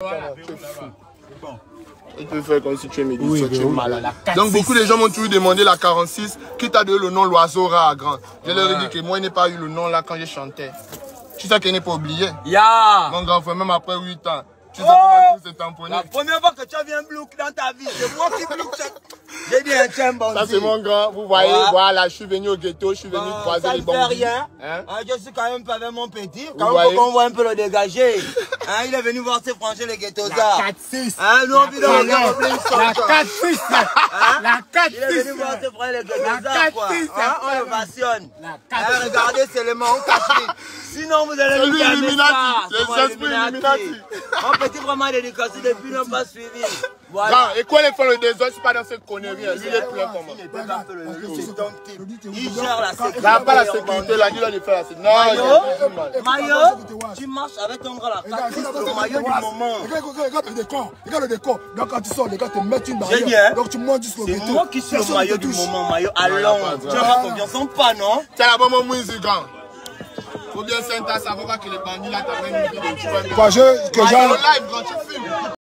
Tu es fou. Il peut faire comme si tu es médecin, Oui, tu es malade. la 46. Donc beaucoup de gens m'ont toujours demandé la 46, qui t'a donné le nom l'oiseau rare à grand. Je leur ai dit que moi, je n'ai pas eu le nom là quand je chantais. Tu sais qu'il n'est pas oublié. Ya Mon grand frère, même après 8 ans, tu sais Oh comment tout s'est tamponné. La première fois que tu as vu un bloc dans ta vie, c'est moi qui bloque ça. J'ai dit un bon. Ça, c'est mon grand. Vous voyez, voilà, je suis venu au ghetto, je suis venu Bon, croiser ça les ne fait bandits. rien. Hein? Ah, je suis quand même pas avec mon petit. Quand même, qu'on voit un peu le dégager. Hein, il est venu voir ses franchir les ghettos-ards. 4-6. Hein, nous, on vit dans le La plein 4-6. La Il est venu voir 4-6. ses frères les ghettos-ards, La quoi. carte-six, Hein, la on le passionne. La Hein, carte- regardez, c'est le Mao Catholique. Sinon, vous allez C'est nous. C'est moi, les esprits Illuminati. Mon petit vraiment dédicacé depuis n'ont pas suivi. Voilà. Et quoi les le désordre, je suis pas dans cette connerie. hein. Lui, il est plein comment? Il peut c'est. Il gère la sécurité. Là, pas la sécurité, là, dis-leur de faire la sécurité. Non, il a maillot, tu marches avec ton bras la carte, le maillot du moment. Regarde, le décor. Regarde le décor. Donc quand tu sors, les gars te mettent une J'ai dit, barrière. hein. Donc tu montes jusqu'au C'est moi qui suis le maillot du moment, maillot allons. Tu as pas confiance en pas, non? Tiens, la bonne musique, grand. Faut bien sentir ça, faut pas que les bandits là t'amènent que Dans j'en-